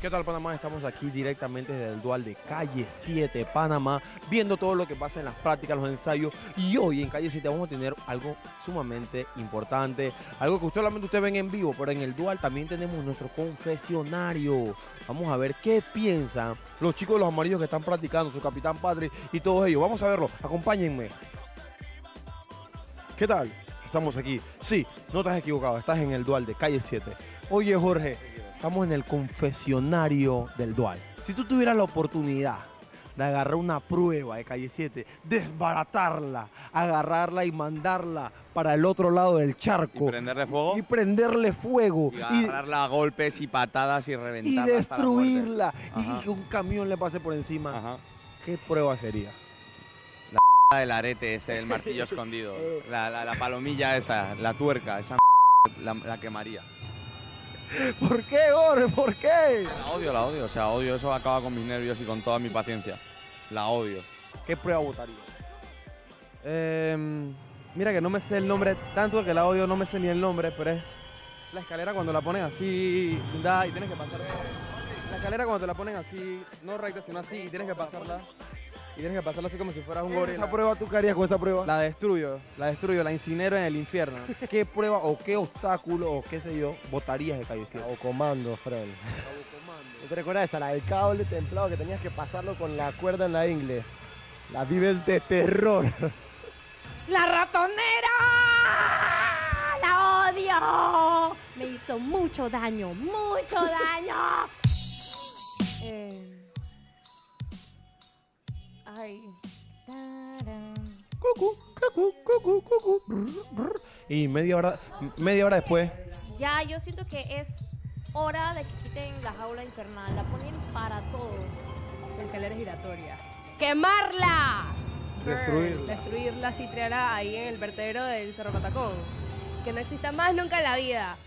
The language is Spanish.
¿qué tal Panamá? Estamos aquí directamente desde el Dual de Calle 7, Panamá, viendo todo lo que pasa en las prácticas, los ensayos. Y hoy en Calle 7 vamos a tener algo sumamente importante, algo que solamente usted ven en vivo, pero en el Dual también tenemos nuestro confesionario. Vamos a ver qué piensan los chicos de los amarillos que están practicando, su capitán padre y todos ellos. Vamos a verlo, acompáñenme. ¿Qué tal? Estamos aquí. Sí, no te has equivocado, estás en el Dual de Calle 7. Oye Jorge, estamos en el confesionario del Dual. Si tú tuvieras la oportunidad de agarrar una prueba de Calle 7, desbaratarla, agarrarla y mandarla para el otro lado del charco. ¿Y prenderle fuego? Y prenderle fuego. Y y- agarrarla a golpes y patadas y y reventarla la destruirla. Y, y que un camión le pase por encima. Ajá. ¿Qué prueba sería? La del arete ese, el martillo escondido. La, la- la palomilla esa, la tuerca, esa la, la quemaría. ¿Por qué, Jorge? ¿Por qué? La odio, la odio. O sea, odio eso, acaba con mis nervios y con toda mi paciencia. La odio. ¿Qué prueba votaría? Em, mira que no me sé el nombre, tanto que la odio, no me sé ni el nombre, pero es la escalera cuando la ponen así, da, y tienes que pasar. La escalera cuando te la ponen así, no recta, sino así, y tienes que pasarla. Y tienes que pasarla así como si fueras un gorila. ¿Esa prueba tú qué harías con esa prueba? La destruyo, la destruyo, la incinero en el infierno. ¿Qué prueba o qué obstáculo o qué sé yo votarías de Calle 7? O comando, Fred. ¿No te recuerdas esa? La del cable templado que tenías que pasarlo con la cuerda en la ingle. La vives de terror. ¡La ratonera! ¡La odio! Me hizo mucho daño, mucho daño. Eh, Ay. Cucu, cucu, cucu, cucu, brr, brr. Y media hora, media hora después, Ya, yo siento que es hora de que quiten la jaula infernal. La ponen para todo. La escalera giratoria. ¡Quemarla! Destruirla. Destruirla, citriarla ahí en el vertedero del Cerro Patacón. Que no exista más nunca en la vida.